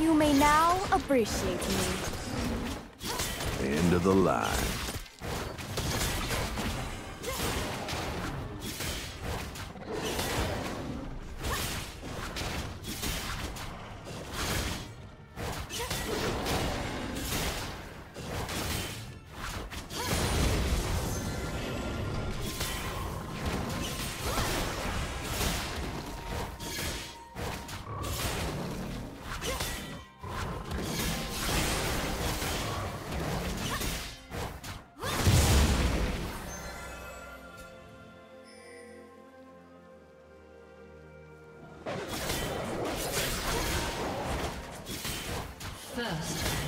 You may now appreciate me. End of the line. First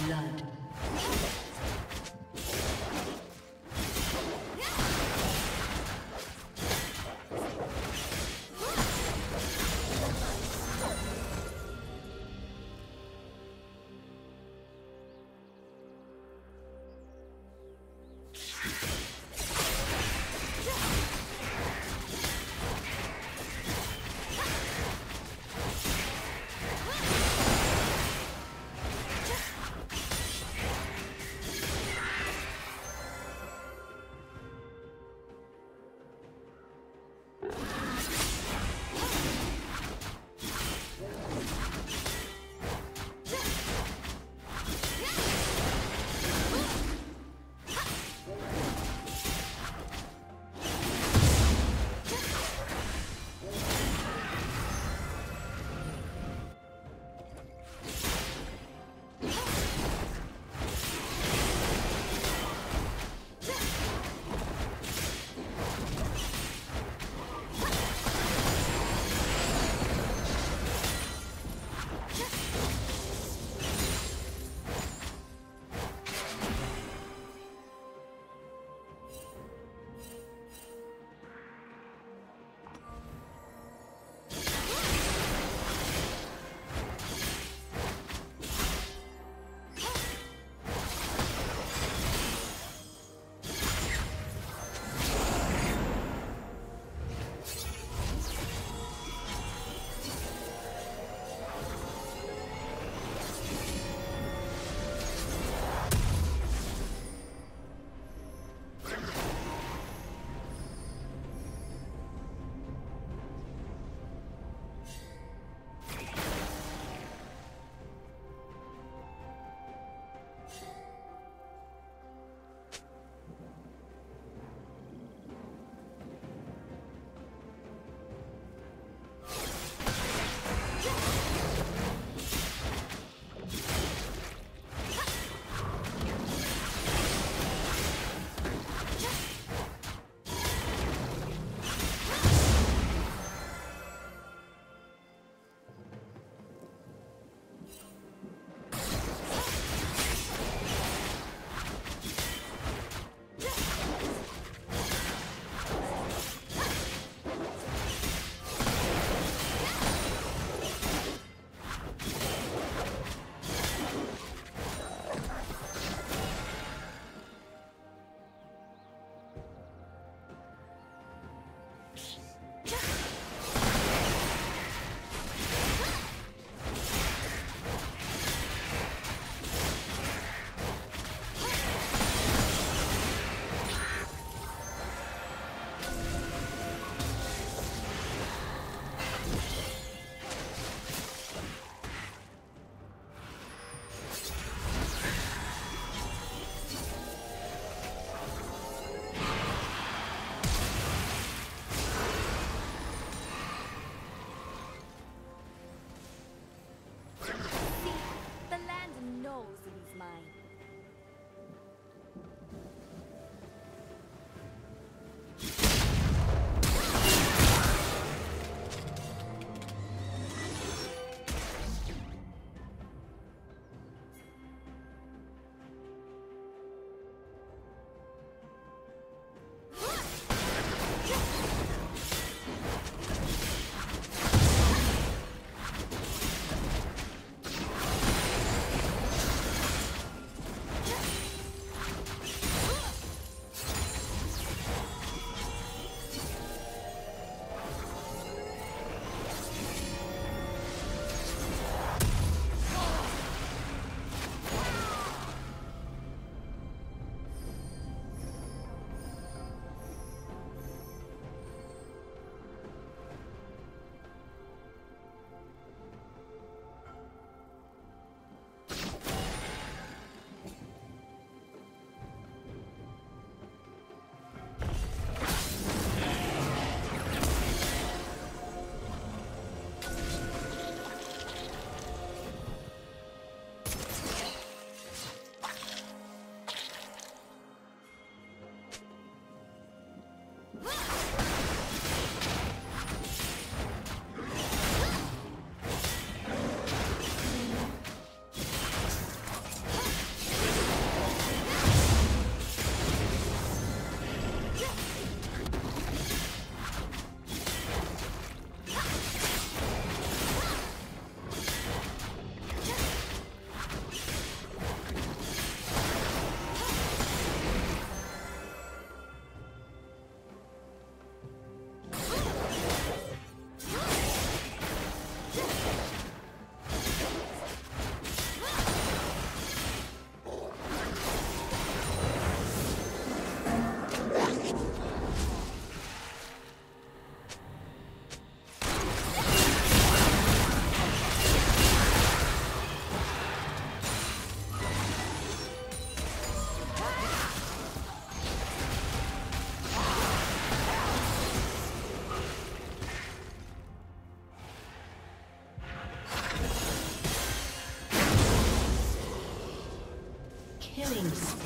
Killing spree.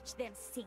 Watch them sink.